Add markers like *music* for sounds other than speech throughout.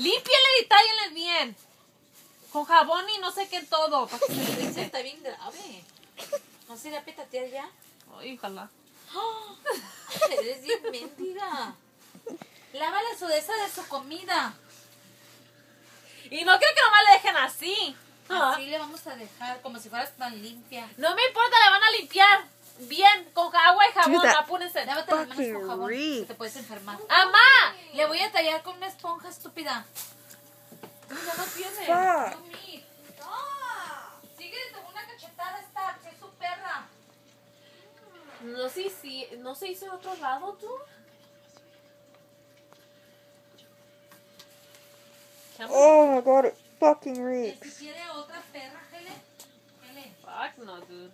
Límpiale y tállenle bien. Con jabón y no sé qué todo. Para que se le eche. está bien grave. ¿No se irá a petatear ya? Ay, ojalá. ¡Ah! *gasps* Eres bien mendiga. Lava la sudeza de su comida. Y no creo que nomás le dejen así. Ah. Así le vamos a dejar, como si fueras tan limpia. No me importa, le van a Dude, that Apúrense. Lávate las manos Fucking con jabón, reek. que te puedes enfermar. ¡Amá! Le voy a tallar con una esponja estúpida. Ya no tiene. Fuck. No, mi. No. Sigue de una cachetada esta, que es su perra. No sé si no se hizo en otro lado tú. Oh my god, it fucking reeks. si quiere otra perra, Helen. Helen. Fuck no, dude.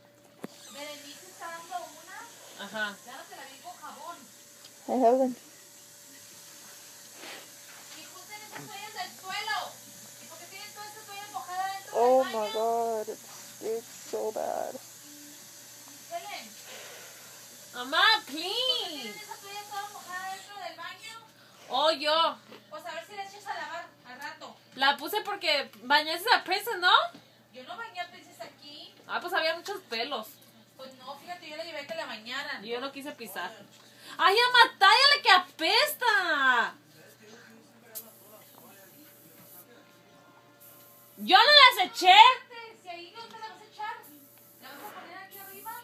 Berenice está dando una. Ajá. Lávatela bien con jabón. I haven't. Y junten esas toallas del suelo. ¿Y por qué tienen toda esta toalla mojada dentro Oh del my baño? god, it stinks so bad. Helen, Mamá, ¿tienen please. esa toalla toda mojada dentro del baño? Oh, yo. Pues a ver si la echas a lavar al rato. La puse porque bañaste a Princess, ¿no? Yo no bañé a Princess aquí. Ah, pues había muchos pelos. No, fíjate, yo la llevé a que la bañaran. Y yo no quise pisar. ¡Ay, tállale que apesta! ¡Yo no las eché! Si ahí no te la vas a echar, la vas a poner aquí arriba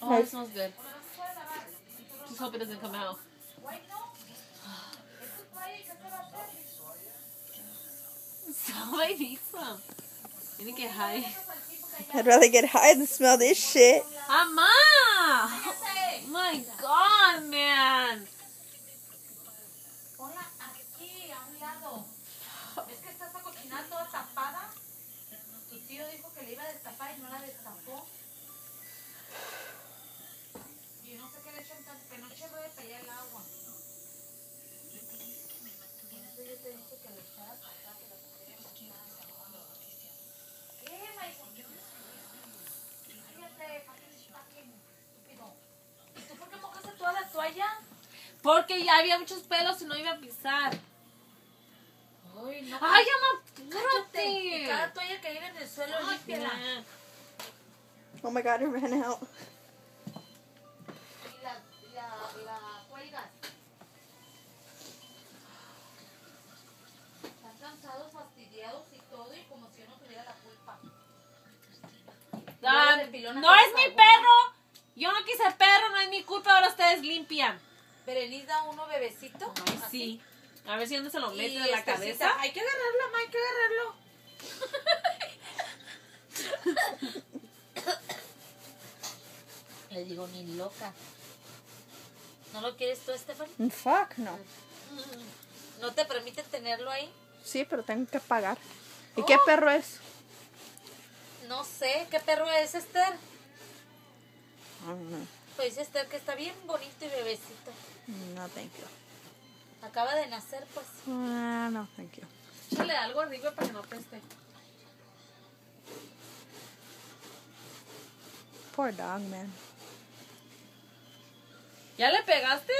Oh, it smells good. a a. Just hope it doesn't come out. Guay, no. Es tu toalla y ¿qué te va a? Somebody needs some. Tiene que high. I'd rather get high than smell this shit. ¡Amá! Cállate. Oh my god, man. Ponla aquí, a un lado. ¿Ves que está esa cochinada toda tapada? Tu tío dijo que le iba a destapar y no la destapó. Y yo no sé qué le echan tanto, que no chorro de tallar el agua. Por eso yo te dije que le echaras para acá, que la pusieras ¿Qué, maíz? Cállate, fucking, fucking estúpido. ¿Y tú por qué mojaste toda la toalla? Porque ya había muchos pelos y no iba a pisar. Ay, no. ¡Ay, ama, Cállate. Cada toalla que vive en el suelo, límpiala. Oh my god, it ran out. Y la, la, la cuelgas. Están cansados, fastidiados y todo, y como si yo no tuviera la culpa. Ah, no es mi perro. Yo no quise perro, no es mi culpa. Ahora ustedes limpian. Berenice da uno bebecito. Ay, así. sí. A ver si dónde se lo mete en la Esthercita, cabeza. Hay que agarrarlo, ma, hay que agarrarlo. Le digo, ni loca. ¿No lo quieres tú, Stephanie? Mm, Fuck, no. ¿No te permite tenerlo ahí? Sí, pero tengo que pagar. ¿Y qué Oh. perro es? No sé, ¿qué perro es, Esther? Know. Pues dice Esther que está bien bonito y bebecito. No, thank you. Acaba de nacer, pues. Ah, no, thank you. Échale algo arriba para que no peste. Poor dog, man. ¿Ya le pegaste?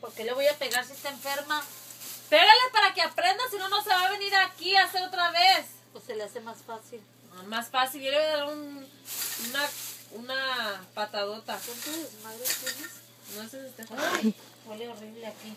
¿Por qué le voy a pegar si está enferma? Pégale para que aprenda, si no, no se va a venir aquí a hacer otra vez. Pues se le hace más fácil. Ah, Más fácil, yo le voy a dar un, patadota. ¿Cuánto desmadre tienes? No sé si te Ay, huele horrible aquí.